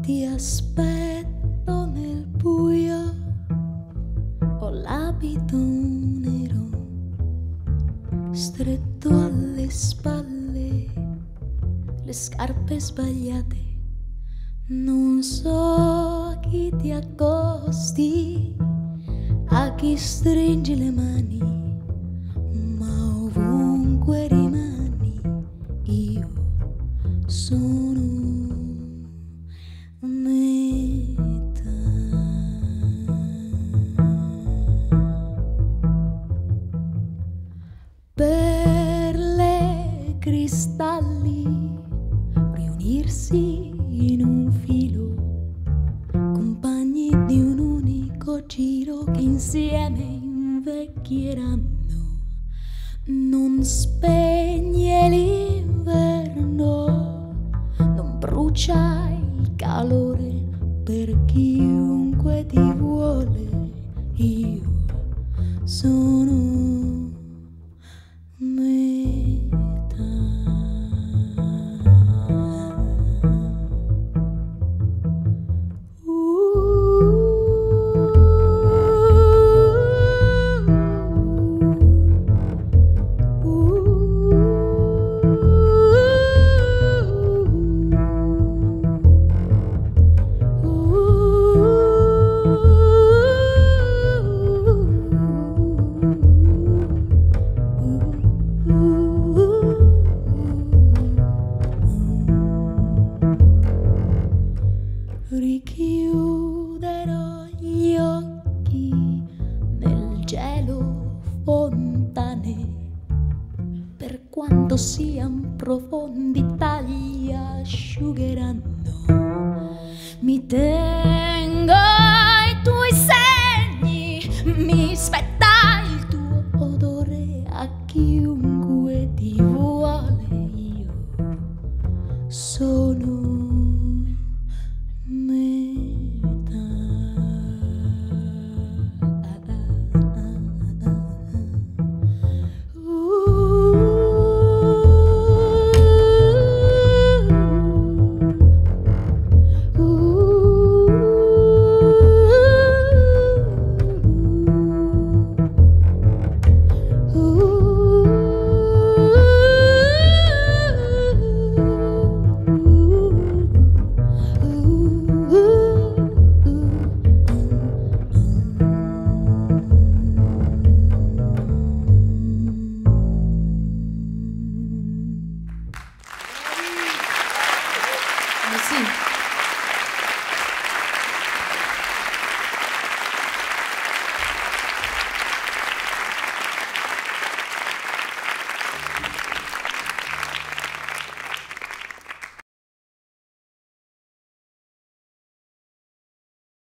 ti aspetto nel buio, ho l'abito nero, stretto alle spalle, le scarpe sbagliate. Non so chi ti accosti, a chi stringi le mani, Per le cristalli riunirsi in un filo, compagni di un unico giro che insieme invecchieranno. Non spegne l'inverno, non brucia il calore per chiunque ti vuole. Io sono Richiuderò gli occhi nel gelo fontane. Per quanto sian profondi tagli asciugheranno. Mi tengo sim